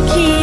the key.